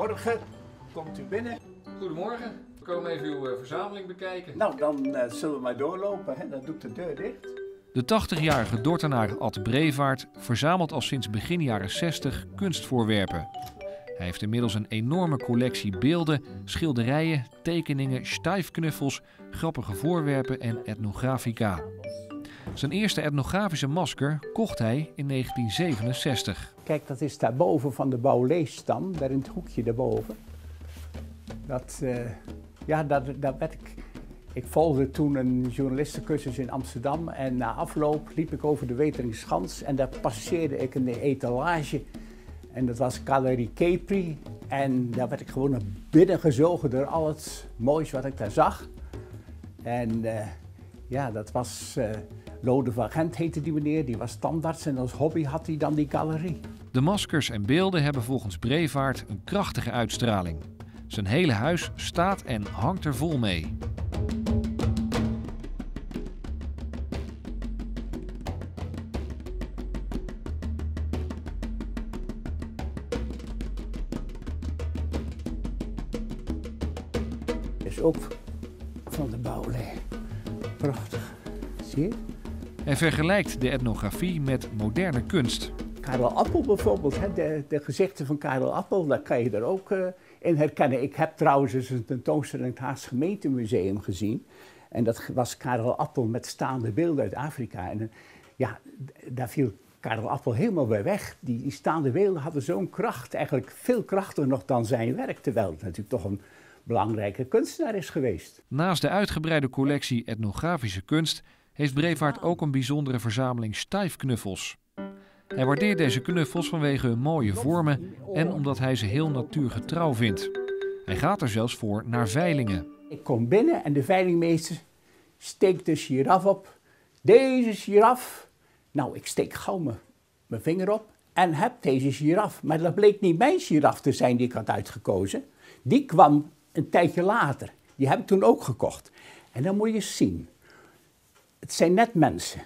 Morgen komt u binnen. Goedemorgen, we komen even uw eh, verzameling bekijken. Nou, dan eh, zullen we maar doorlopen. Hè? Dan doe ik de deur dicht. De 80-jarige Dordtenaar Ad Brevaart verzamelt al sinds begin jaren 60 kunstvoorwerpen. Hij heeft inmiddels een enorme collectie beelden, schilderijen, tekeningen, stijfknuffels, grappige voorwerpen en etnografica. Zijn eerste etnografische masker kocht hij in 1967. Kijk, dat is daarboven van de bouwleesstam, daar in het hoekje daarboven. Dat, eh, ja, dat, dat werd ik... Ik volgde toen een journalistencursus in Amsterdam en na afloop liep ik over de Weteringschans en daar passeerde ik een etalage en dat was Galerie Capri en daar werd ik gewoon naar binnen gezogen door al het moois wat ik daar zag. En eh, ja, dat was eh Lode van Gent heette die meneer, die was standaards en als hobby had hij dan die galerie. De maskers en beelden hebben volgens Brevaart een krachtige uitstraling. Zijn hele huis staat en hangt er vol mee. Is ook van de bouwlei. Prachtig. Zie je? Hij vergelijkt de etnografie met moderne kunst. Karel Appel bijvoorbeeld, hè, de, de gezichten van Karel Appel, daar kan je er ook eh, in herkennen. Ik heb trouwens eens een tentoonstelling in het Haagse gemeentemuseum gezien. En dat was Karel Appel met staande beelden uit Afrika. En eh, ja, daar viel Karel Appel helemaal bij weg. Die, die staande beelden hadden zo'n kracht, eigenlijk veel krachtiger nog dan zijn werk. Terwijl het natuurlijk toch een belangrijke kunstenaar is geweest. Naast de uitgebreide collectie etnografische kunst heeft Brevaart ook een bijzondere verzameling stijfknuffels. Hij waardeert deze knuffels vanwege hun mooie vormen en omdat hij ze heel natuurgetrouw vindt. Hij gaat er zelfs voor naar veilingen. Ik kom binnen en de veilingmeester steekt de giraf op. Deze giraf. Nou, ik steek gauw mijn, mijn vinger op en heb deze giraf. Maar dat bleek niet mijn giraf te zijn die ik had uitgekozen. Die kwam een tijdje later. Die heb ik toen ook gekocht. En dan moet je zien. Het zijn net mensen.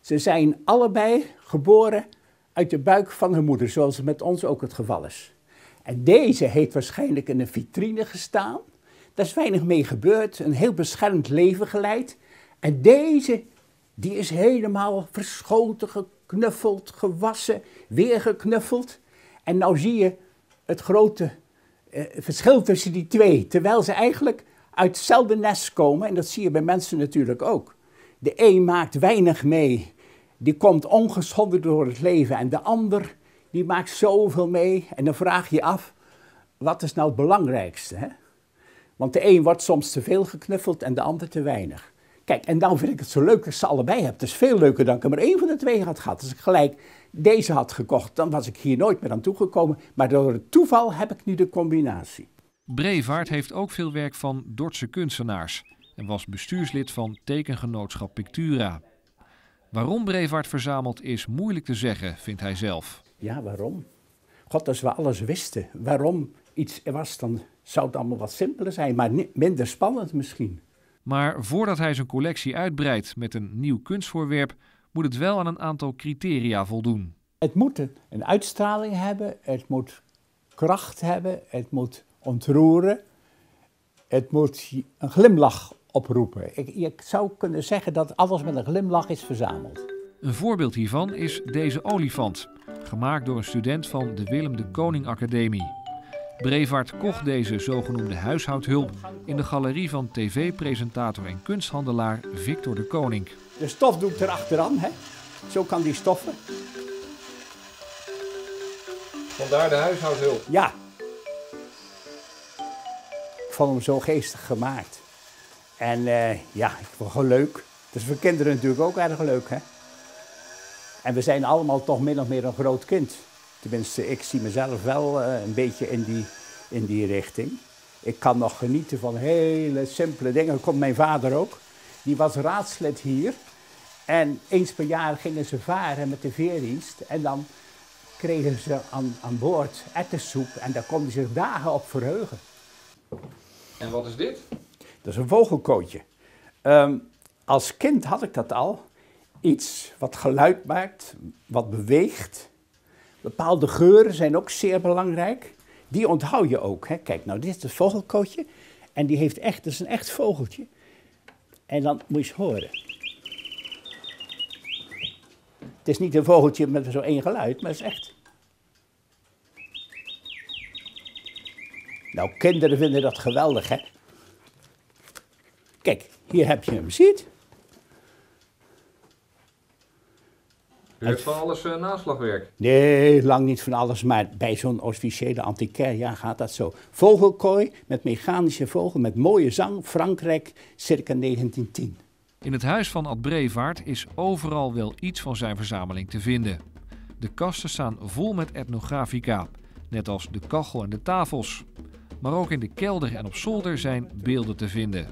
Ze zijn allebei geboren uit de buik van hun moeder, zoals het met ons ook het geval is. En deze heeft waarschijnlijk in een vitrine gestaan. Daar is weinig mee gebeurd, een heel beschermd leven geleid. En deze, die is helemaal verschoten, geknuffeld, gewassen, weer geknuffeld. En nou zie je het grote eh, verschil tussen die twee. Terwijl ze eigenlijk uit hetzelfde nest komen. En dat zie je bij mensen natuurlijk ook. De een maakt weinig mee. Die komt ongeschonden door het leven. En de ander, die maakt zoveel mee. En dan vraag je af, wat is nou het belangrijkste? Hè? Want de een wordt soms te veel geknuffeld en de ander te weinig. Kijk, en dan vind ik het zo leuk ik ze allebei heb. Het is veel leuker dan ik er maar één van de twee had gehad. Als ik gelijk deze had gekocht, dan was ik hier nooit meer aan toegekomen. Maar door het toeval heb ik nu de combinatie. Brevaart heeft ook veel werk van Dordtse kunstenaars en was bestuurslid van tekengenootschap Pictura. Waarom Brevaart verzamelt is moeilijk te zeggen, vindt hij zelf. Ja, waarom? God, als we alles wisten waarom iets er was, dan zou het allemaal wat simpeler zijn. Maar minder spannend misschien. Maar voordat hij zijn collectie uitbreidt met een nieuw kunstvoorwerp, moet het wel aan een aantal criteria voldoen. Het moet een- een uitstraling hebben, het moet kracht hebben, het moet ontroeren, het moet een glimlach oproepen. Ik, je zou kunnen zeggen dat alles met een glimlach is verzameld. Een voorbeeld hiervan is deze olifant, gemaakt door een student van de Willem de Koning Academie. Brevaart kocht deze zogenoemde huishoudhulp in de galerie van tv-presentator en kunsthandelaar Victor de Koning. De stof doe ik erachteraan, hè? Zo kan die stoffen. Vandaar de huishoudhulp. Ja. Ik vond hem zo geestig gemaakt. En eh, ja, ik vond het gewoon leuk. Is voor kinderen natuurlijk ook erg leuk, hè? En we zijn allemaal toch min of meer een groot kind. Tenminste, ik zie mezelf wel eh, een beetje in die, in die richting. Ik kan nog genieten van hele simpele dingen. Dat komt mijn vader ook. Die was raadslid hier. En eens per jaar gingen ze varen met de veerdienst. En dan kregen ze aan, aan boord ettensoep. En daar konden ze zich dagen op verheugen. En wat is dit? Dat is een vogelkootje. Ehm, als kind had ik dat al. Iets wat geluid maakt, wat beweegt. Bepaalde geuren zijn ook zeer belangrijk. die onthoud je ook. Hè. Kijk, nou, dit is het vogelkootje. En die heeft echt, dat is een echt vogeltje. En dan moet je eens horen. Het is niet een vogeltje met zo één geluid, maar het is echt. Nou, kinderen vinden dat geweldig, hè? Kijk, hier heb je hem, ziet? U heeft van alles uh, naslagwerk. Nee, lang niet van alles, maar bij zo'n officiële antiquaire ja, gaat dat zo. Vogelkooi met mechanische vogel, met mooie zang, Frankrijk, circa 1910. In het huis van Ad Brevaart is overal wel iets van zijn verzameling te vinden. De kasten staan vol met etnografica, net als de kachel en de tafels. Maar ook in de kelder en op zolder zijn beelden te vinden.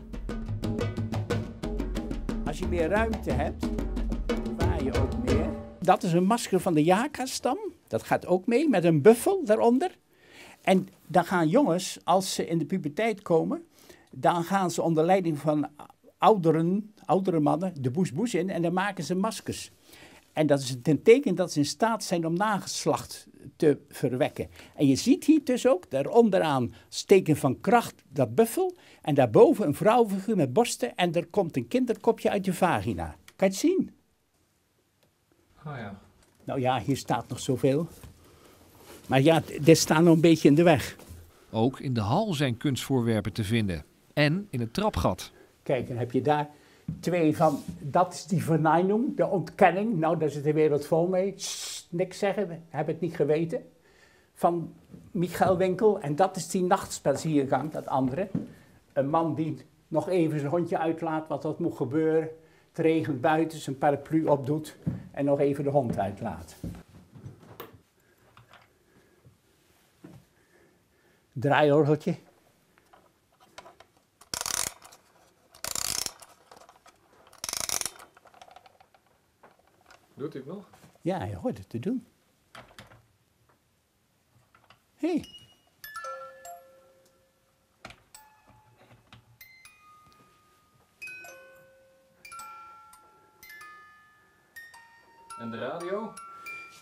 Als je meer ruimte hebt, waar je ook meer. Dat is een masker van de Jaka-stam. Dat gaat ook mee met een buffel daaronder. En dan gaan jongens, als ze in de puberteit komen, dan gaan ze onder leiding van ouderen, oudere mannen de boes-boes in en dan maken ze maskers. En dat is een teken dat ze in staat zijn om nageslacht te verwekken. En je ziet hier dus ook, daaronderaan steken van kracht dat buffel. En daarboven een vrouwenfiguur met borsten en er komt een kinderkopje uit je vagina. Kan je het zien? Oh ja. Nou ja, hier staat nog zoveel. Maar ja, dit staat nog een beetje in de weg. Ook in de hal zijn kunstvoorwerpen te vinden. En in het trapgat. Kijk, dan heb je daar twee van, dat is die verneinung, de ontkenning. Nou, daar zit de wereld vol mee. Niks zeggen, heb het niet geweten. Van Michael Winkel. En dat is die nachtspaziergang, dat andere. Een man die nog even zijn hondje uitlaat, wat dat moet gebeuren. Het regent buiten, zijn paraplu opdoet en nog even de hond uitlaat. Draaiorgeltje. Doet u het nog? Ja, je hoort het te doen. Hé. Hey. En de radio?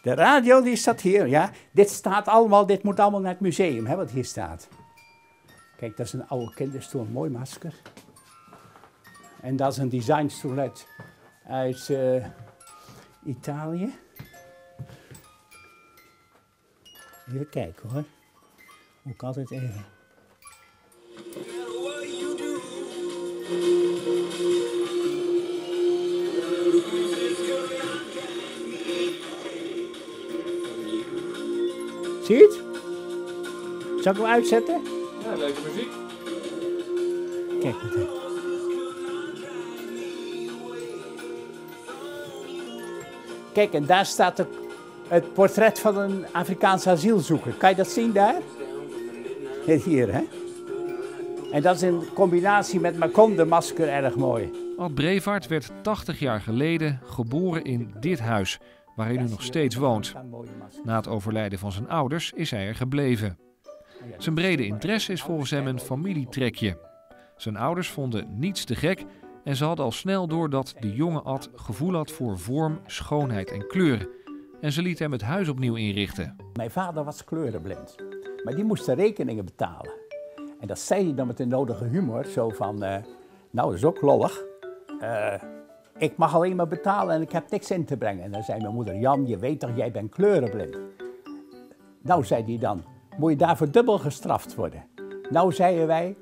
De radio die staat hier, ja. Dit staat allemaal, dit moet allemaal naar het museum, hè, wat hier staat. Kijk, dat is een oude kinderstoel, een mooi masker. En dat is een designstoel uit, uit uh, Italië. Even kijken hoor. Ook altijd even. Zie je het? Zal ik hem uitzetten? Ja, leuke muziek. Kijk meteen. Kijk, en daar staat het portret van een Afrikaanse asielzoeker. Kan je dat zien daar? Hier, hè? En dat is in combinatie met Maconde masker erg mooi. Ad Brevaart werd 80 jaar geleden geboren in dit huis, waar hij nog steeds woont. Na het overlijden van zijn ouders is hij er gebleven. Zijn brede interesse is volgens hem een familietrekje. Zijn ouders vonden niets te gek en ze hadden al snel door dat de jonge Ad gevoel had voor vorm, schoonheid en kleur. En ze liet hem het huis opnieuw inrichten. Mijn vader was kleurenblind, maar die moest de rekeningen betalen. En dat zei hij dan met de nodige humor, zo van, uh, nou dat is ook lollig. Uh, ik mag alleen maar betalen en ik heb niks in te brengen. En dan zei mijn moeder, Jan, je weet toch, jij bent kleurenblind. Nou, zei hij dan, moet je daarvoor dubbel gestraft worden. Nou, zeiden wij,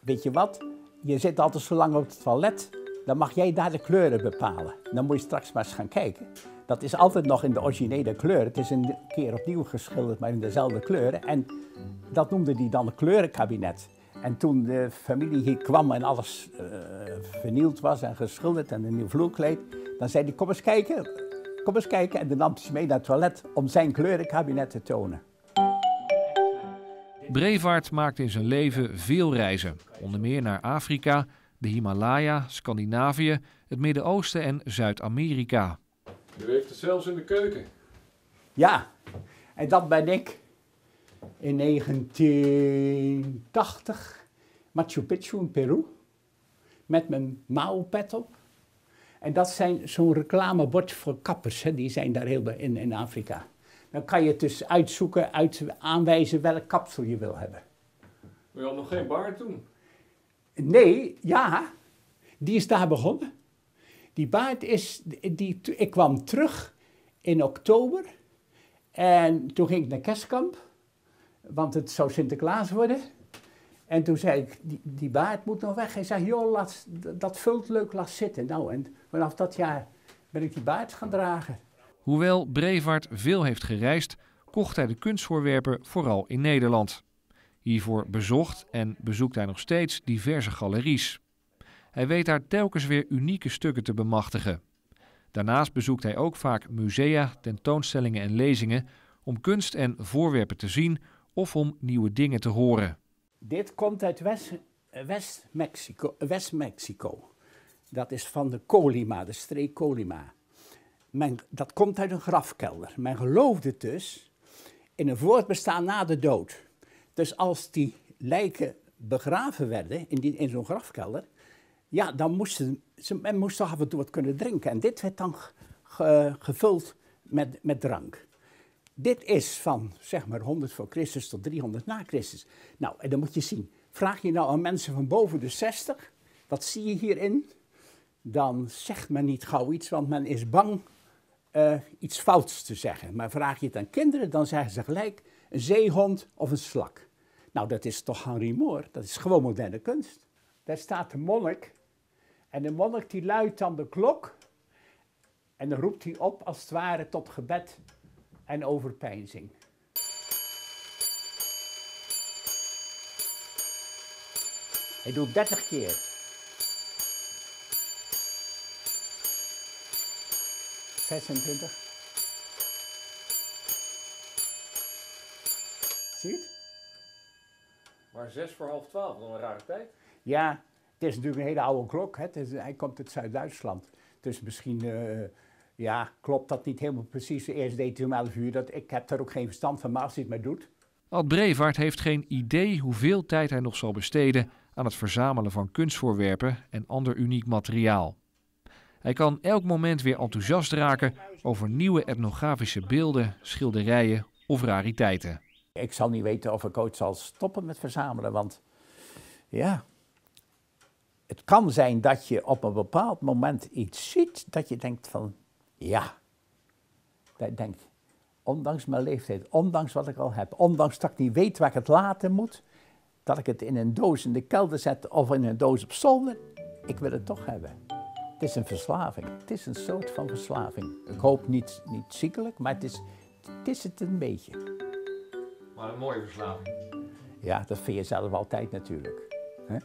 weet je wat, je zit altijd zo lang op het toilet, dan mag jij daar de kleuren bepalen. Dan moet je straks maar eens gaan kijken. Dat is altijd nog in de originele kleur. Het is een keer opnieuw geschilderd, maar in dezelfde kleuren. En dat noemde hij dan een kleurenkabinet. En toen de familie hier kwam en alles uh, vernield was en geschilderd en een nieuw vloerkleed, dan zei hij, kom eens kijken, kom eens kijken. En dan nam hij ze mee naar het toilet om zijn kleurenkabinet te tonen. Brevaart maakte in zijn leven veel reizen, onder meer naar Afrika, de Himalaya, Scandinavië, het Midden-Oosten en Zuid-Amerika. U heeft het zelfs in de keuken. Ja, en dat ben ik in 1980, Machu Picchu in Peru, met mijn Mao-pet op. En dat zijn zo'n reclamebord voor kappers, hè, die zijn daar heel in, in Afrika. Dan kan je dus uitzoeken, uit, aanwijzen welk kapsel je wil hebben. Maar je had nog geen baard toen. Nee, ja, die is daar begonnen. Die baard is, die, ik kwam terug in oktober en toen ging ik naar Kerstkamp, want het zou Sinterklaas worden. En toen zei ik, die, die baard moet nog weg. Hij zei, joh, laat, dat vult leuk, laat zitten. Nou, en vanaf dat jaar ben ik die baard gaan dragen. Hoewel Brevard veel heeft gereisd, kocht hij de kunstvoorwerpen vooral in Nederland. Hiervoor bezocht en bezoekt hij nog steeds diverse galeries. Hij weet daar telkens weer unieke stukken te bemachtigen. Daarnaast bezoekt hij ook vaak musea, tentoonstellingen en lezingen om kunst en voorwerpen te zien of om nieuwe dingen te horen. Dit komt uit West-Mexico. West Mexico. Dat is van de Colima, de streek Colima. Dat komt uit een grafkelder. Men geloofde dus in een voortbestaan na de dood. Dus als die lijken begraven werden in, die, in zo'n grafkelder, ja, dan moesten ze, men moest toch af en toe wat kunnen drinken. En dit werd dan gevuld met, met drank. Dit is van zeg maar 100 voor Christus tot 300 na Christus. Nou, en dan moet je zien. Vraag je nou aan mensen van boven de 60, wat zie je hierin? Dan zegt men niet gauw iets, want men is bang uh, iets fouts te zeggen. Maar vraag je het aan kinderen, dan zeggen ze gelijk een zeehond of een slak. Nou, dat is toch Henri Moore, dat is gewoon moderne kunst. Daar staat de monnik en de monnik die luidt dan de klok en dan roept hij op als het ware tot gebed en overpeinzing. Hij doet 30 keer. 26. Zie je het? Maar 6 voor half 12, dan een rare tijd. Ja, het is natuurlijk een hele oude klok. Hè. Is, hij komt uit Zuid-Duitsland. Dus misschien uh, ja, klopt dat niet helemaal precies. Eerst deed hij om 11 uur. Dat, ik heb daar ook geen verstand van, maar als hij het maar doet. Ad Brevaart heeft geen idee hoeveel tijd hij nog zal besteden aan het verzamelen van kunstvoorwerpen en ander uniek materiaal. Hij kan elk moment weer enthousiast raken over nieuwe etnografische beelden, schilderijen of rariteiten. Ik zal niet weten of ik ooit zal stoppen met verzamelen, want ja, het kan zijn dat je op een bepaald moment iets ziet dat je denkt van, ja, dat denkt, ondanks mijn leeftijd, ondanks wat ik al heb, ondanks dat ik niet weet waar ik het laten moet, dat ik het in een doos in de kelder zet of in een doos op zolder, ik wil het toch hebben. Het is een verslaving. Het is een soort van verslaving. Ik hoop niet, niet ziekelijk, maar het is, het is het een beetje. Maar een mooie verslaving. Ja, dat vind je zelf altijd natuurlijk. Hè?